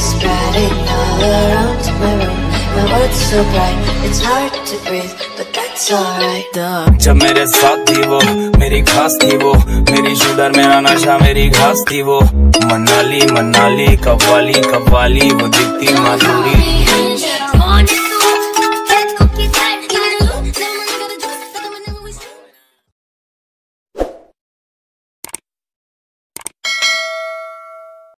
spreading all around my room My world's so bright, it's hard to breathe But that's alright जब मेरे साथ थी वो मेरी खास थी वो मेरी शुगर मेरा नशा मेरी घास थी वो मनाली मनाली कव्वाली कव्वाली वो दिखती माधुरी